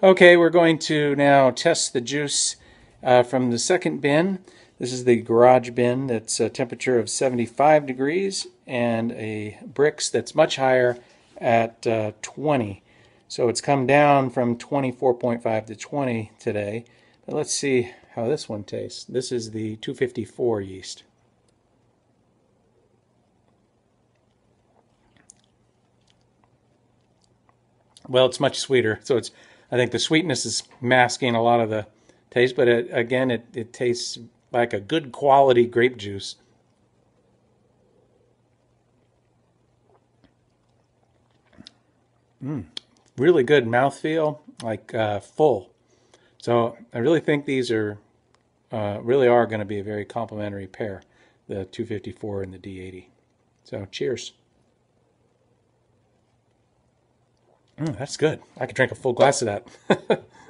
Okay, we're going to now test the juice uh, from the second bin. This is the garage bin that's a temperature of 75 degrees and a Brix that's much higher at uh, 20. So it's come down from 24.5 to 20 today. But let's see how this one tastes. This is the 254 yeast. Well, it's much sweeter. So it's I think the sweetness is masking a lot of the taste, but it, again, it, it tastes like a good quality grape juice. Mm, really good mouthfeel, like uh, full. So I really think these are uh, really are going to be a very complementary pair, the 254 and the D80. So cheers. Mm, that's good. I could drink a full glass of that.